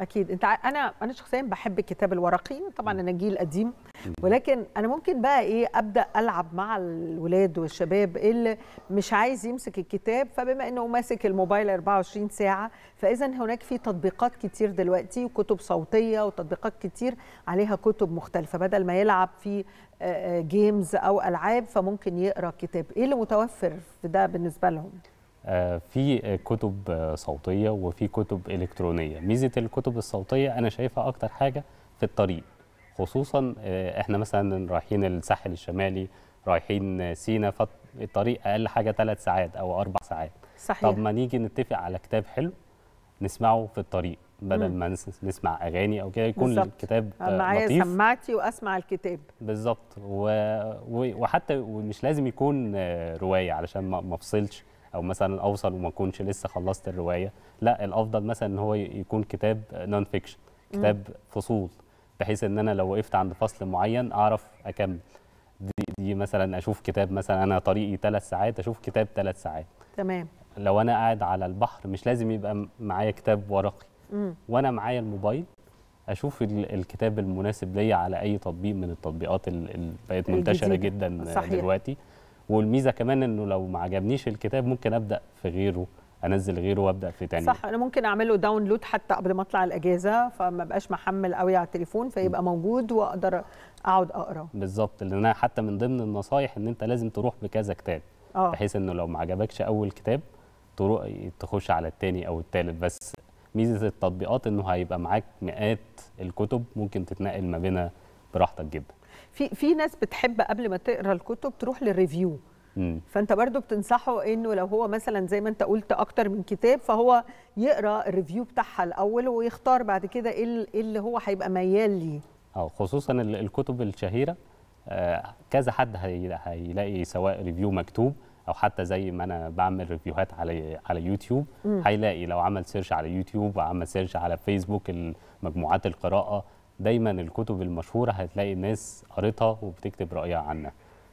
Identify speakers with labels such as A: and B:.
A: أكيد. أنت أنا أنا شخصيا بحب الكتاب الورقي. طبعا أنا جيل قديم. ولكن أنا ممكن بقى إيه أبدأ ألعب مع الولاد والشباب اللي مش عايز يمسك الكتاب. فبما إنه ماسك الموبايل 24 ساعة فاذا هناك في تطبيقات كتير دلوقتي وكتب صوتية وتطبيقات كتير عليها كتب مختلفة. بدل ما يلعب في جيمز أو ألعاب فممكن يقرأ كتاب. إيه اللي متوفر في ده بالنسبة لهم؟
B: في آه، كتب آه، صوتية وفي كتب إلكترونية. ميزة الكتب الصوتية أنا شايفها أكتر حاجة في الطريق خصوصا آه، إحنا مثلا رايحين الساحل الشمالي رايحين سينا فالطريق أقل حاجة ثلاث ساعات أو أربع ساعات.
A: صحيح.
B: طب ما نيجي نتفق على كتاب حلو نسمعه في الطريق بدل
A: مم.
B: ما نس- نسمع أغاني أو كده يكون
A: بالظبط.
B: الكتاب
A: معايا
B: لطيف.
A: سماعتي وأسمع الكتاب.
B: بالظبط. و... و... وحتى ومش لازم يكون آه، رواية علشان ما افصلش أو مثلا اوصل وما أكونش لسه خلصت الرواية. لا الأفضل مثلا إن هو يكون كتاب نون فيكشن كتاب فصول بحيث إن أنا لو وقفت عند فصل معين أعرف أكمل. دي, دي مثلا أشوف كتاب مثلا أنا طريقي ثلاث ساعات أشوف كتاب ثلاث ساعات.
A: تمام.
B: لو أنا قاعد على البحر مش لازم يبقى م- معايا كتاب ورقي.
A: مم.
B: وأنا معايا الموبايل أشوف ال- الكتاب المناسب ليا على أي تطبيق من التطبيقات اللي بقت
A: منتشرة.
B: جدا
A: صحيح.
B: دلوقتي. والميزة كمان إنه لو ما عجبنيش الكتاب ممكن أبدأ في غيره أنزل غيره وأبدأ في تاني.
A: صح أنا ممكن أعمله داونلود حتى قبل ما أطلع الأجازة فما بقاش محمل قوي على التليفون فيبقى موجود وأقدر أقعد أقرأ.
B: بالظبط لأن أنا حتى من ضمن النصايح إن أنت لازم تروح بكذا كتاب
A: آه.
B: بحيث إنه لو ما عجبكش أول كتاب تروح تخش على التاني أو التالت. بس ميزة التطبيقات إنه هيبقى معاك مئات الكتب ممكن تتنقل ما بينها براحتك جدا.
A: في في ناس بتحب قبل ما تقرأ الكتب تروح لل review.
B: مم.
A: فأنت برضو بتنصحه إنه لو هو مثلا زي ما أنت قلت أكتر من كتاب فهو يقرأ ال review بتاعها الأول ويختار بعد كده إيه إيه اللي هو هيبقى ميال ليه.
B: آه خصوصا ال- الكتب الشهيرة آه، كذا حد هي- هيلاقي سواء review مكتوب أو حتى زي ما أنا بعمل review هات على على يوتيوب. هيلاقي لو عمل search على يوتيوب وعمل search على فيسبوك مجموعات القراءة دايما الكتب المشهورة هتلاقي الناس قريتها وبتكتب رأيها عنها.